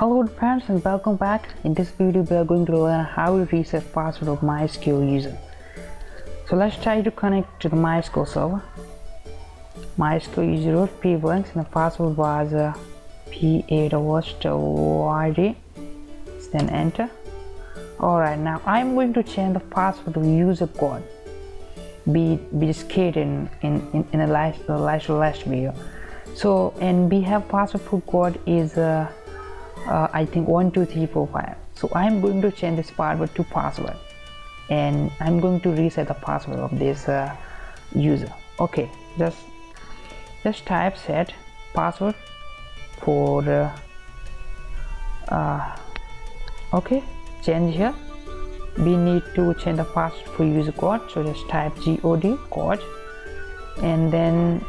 Hello friends and welcome back. In this video we are going to learn how to reset password of MySQL user. So let's try to connect to the MySQL server. MySQL user root p1 and the password was uh, p8 then enter. Alright now I'm going to change the password of user code be be discussed in in in, in the last the last last video so and we have password code is uh, uh, I think one two three four five. So I'm going to change this password to password. And I'm going to reset the password of this uh, user. Okay just just type set password for uh, uh, okay change here. We need to change the password for user code. So just type god code. And then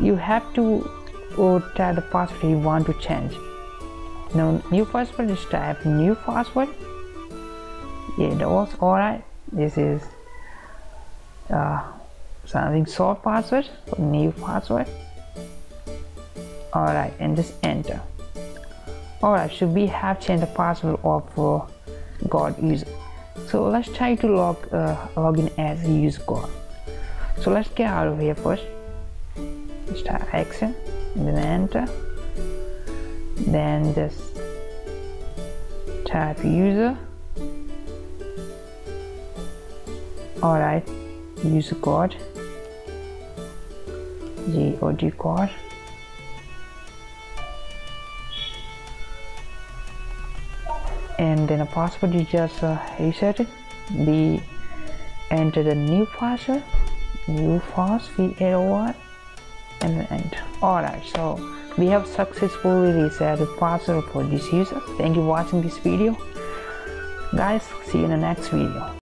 you have to uh, type the password you want to change now new password just type new password. Yeah that was alright this is uh, something short password new password. Alright and just enter. Alright so we have changed the password of uh, god user so let's try to log uh, log in as a user god. So let's get out of here first. Start exit and then enter then just type user. Alright user code. God code. And then a password you just uh, reset it. We enter the new password. New password v801 and enter alright so we have successfully reset the password for this user. Thank you for watching this video. Guys see you in the next video